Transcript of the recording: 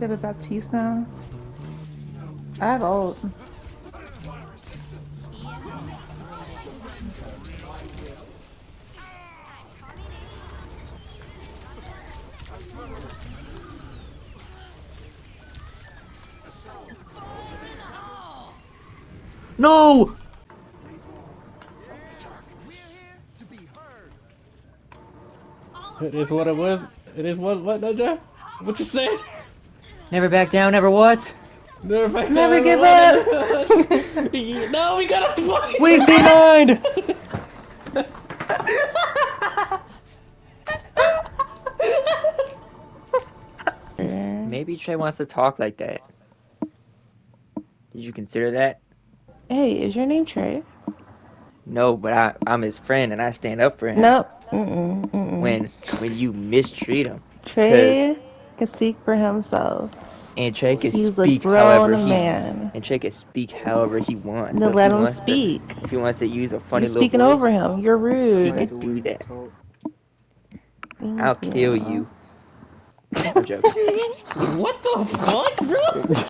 Get a Baptiste now. I have ult. No! It is what it was. It is what what Naja? What you said? Never back down, never what? Never back down. Never give up. no, we got off the point. We C9! Maybe Trey wants to talk like that. Did you consider that? Hey, is your name Trey? No, but I, I'm his friend and I stand up for him. Nope. Mm-mm, mm-mm. When when you mistreat him. Trey can speak for himself. And Trey can He's a speak grown however he man. and Trey can speak however he wants. No, So let he him wants to- speak. if he wants to use a funny You're speaking voice, over him. You're he rude. can do that. Thank I'll kill you. I'm joking. What the fuck, bro?